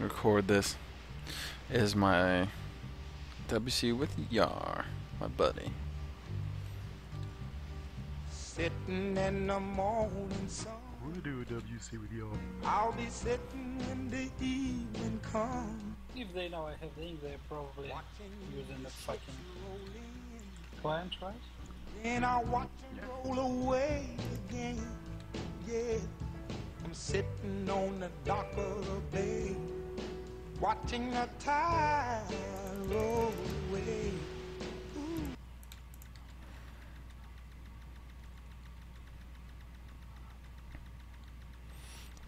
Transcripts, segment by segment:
record this is my WC with Yar, my buddy. Sitting in the morning sun. What do a WC with y'all? I'll be sitting when the evening comes. If they know I have the ink, they're probably Watching using the fucking roll in. client, right? Then I'll watch it roll away again. Yeah. I'm sitting on the dock of the bay. Watching the tide roll away.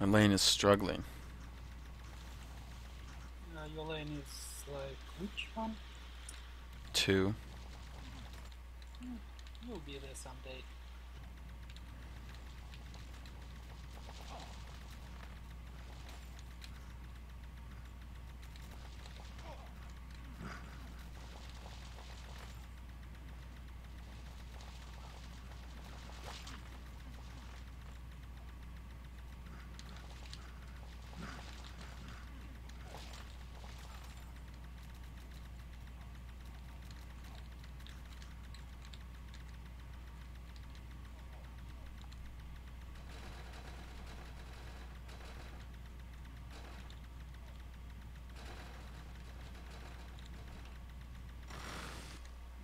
Elaine is struggling. Uh, your lane is like which one? Two. You'll be there someday.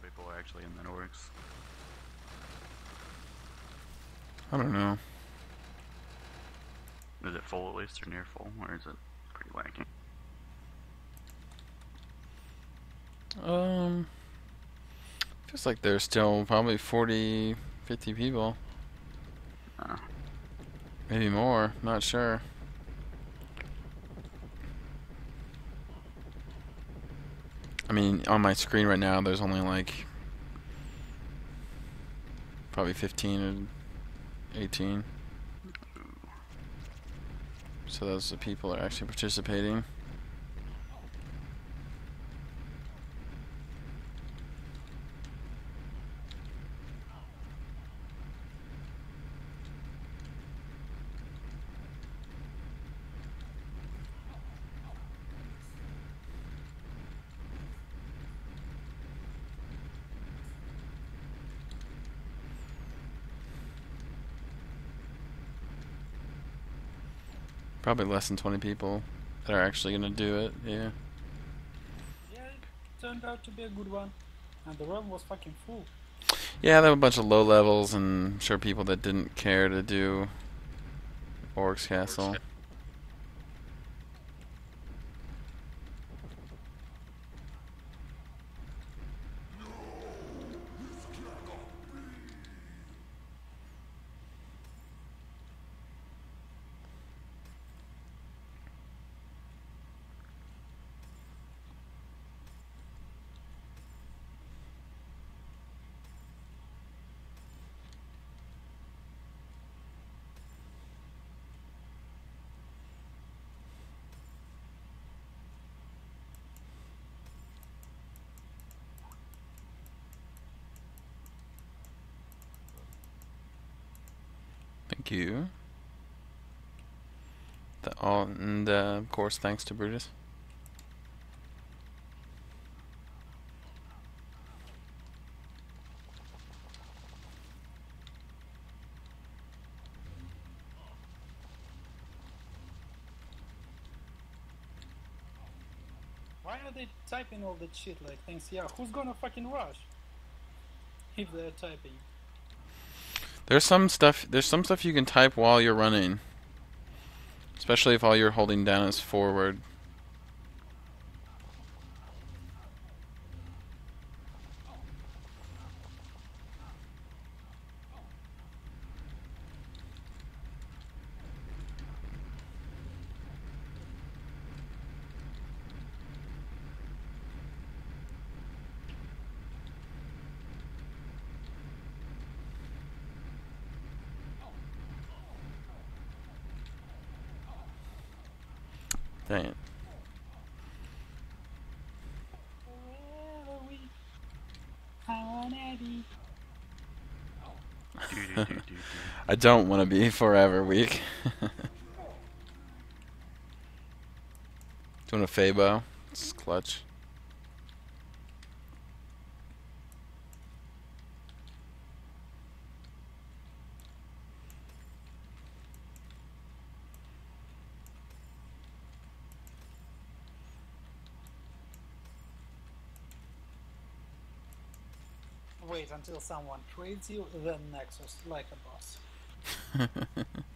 People are actually in the Norix. I don't know. Is it full at least or near full, or is it pretty lacking? Um, feels like there's still probably 40, 50 people, Uh, maybe more. Not sure. I mean, on my screen right now, there's only like probably 15 or 18. So those are the people that are actually participating. Probably less than 20 people that are actually going to do it. Yeah. Yeah, it turned out to be a good one. And the room was fucking full. Yeah, there were a bunch of low levels and I'm sure people that didn't care to do Oryx Castle. Thank you. The, and uh, of course, thanks to Brutus. Why are they typing all that shit like things? Yeah, who's gonna fucking rush? If they're typing. There's some stuff. There's some stuff you can type while you're running, especially if all you're holding down is forward. Dang it. Wherever we I wanna be. do, do, do, do, do. I don't want to be forever weak. Doing a Fabo. It's clutch. Wait until someone trades you, then Nexus, like a boss.